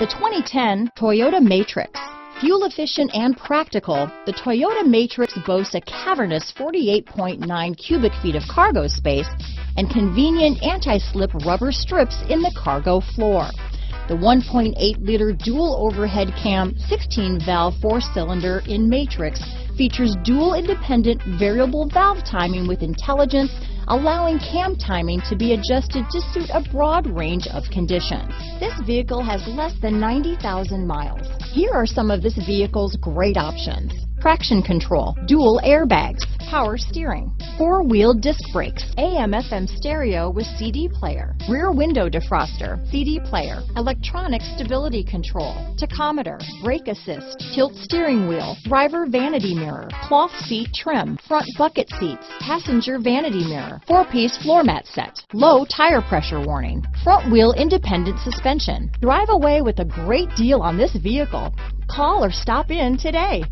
The 2010 Toyota Matrix. Fuel efficient and practical, the Toyota Matrix boasts a cavernous 48.9 cubic feet of cargo space and convenient anti-slip rubber strips in the cargo floor. The 1.8-liter dual overhead cam 16-valve four-cylinder in Matrix features dual independent variable valve timing with intelligence allowing cam timing to be adjusted to suit a broad range of conditions. This vehicle has less than 90,000 miles. Here are some of this vehicle's great options. Traction control, dual airbags, power steering, four-wheel disc brakes, AM FM stereo with CD player, rear window defroster, CD player, electronic stability control, tachometer, brake assist, tilt steering wheel, driver vanity mirror, cloth seat trim, front bucket seats, passenger vanity mirror, four-piece floor mat set, low tire pressure warning, front wheel independent suspension. Drive away with a great deal on this vehicle. Call or stop in today.